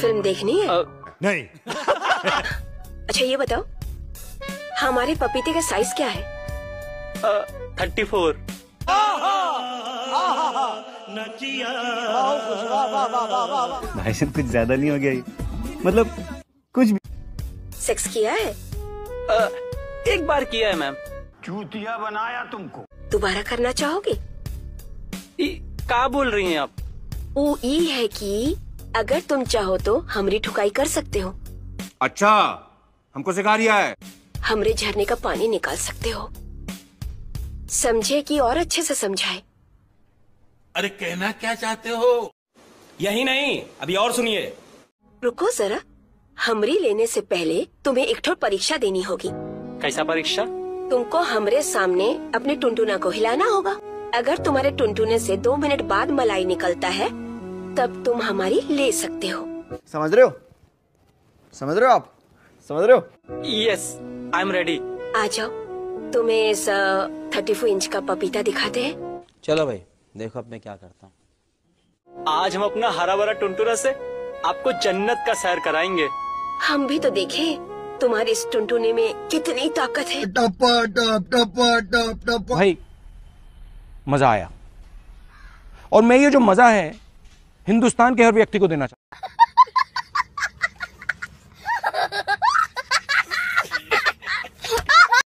Film देखनी है? नहीं। अच्छा ये बताओ हमारे पपीते का साइज़ क्या है? थर्टी फोर भाई साहब कुछ ज़्यादा नहीं हो गया मतलब कुछ भी सेक्स किया है? आ, एक बार किया है मैम चूतिया बनाया तुमको। दोबारा करना चाहोगे? ई- का बोल रही हैं आप? वो ई है कि अगर तुम चाहो तो हमरी ठुकाई कर सकते हो। अच्छा हमको सिखा रिया है। हमरे झरने का पानी निकाल सकते हो। समझे कि और अच्छे से समझाए। अरे कहना क्या चाहते हो? यही नहीं अभी और सुनिए। रुको जरा हमरी लेने से पहले तुम्हें एक ठोर परीक्षा देनी होगी। कैसा परीक्षा? तुमको हमरे सामने अपने टुनटुना को हिलाना होगा। अगर तुम्हारे टुनटुने से दो मिनट बाद मलाई निकलता है तब तुम हमारी ले सकते हो। समझ रहे हो? समझ रहे हो आप? समझ रहे हो? यस आई एम रेडी आ जाओ। तुम्हें इस थर्टी फोर इंच का पपीता दिखाते हैं। चलो भाई देखो अब मैं क्या करता हूँ। आज हम अपना हरा भरा टुनटुना से आपको जन्नत का सैर कराएँगे। हम भी तो देखें तुम्हारे इस टुनटुने में कितनी ताकत है। टपा टप टपा टप टपा। भाई मज़ा आया। और मैं ये जो मज़ा है हिंदुस्तान के हर व्यक्ति को देना चाहता हूँ।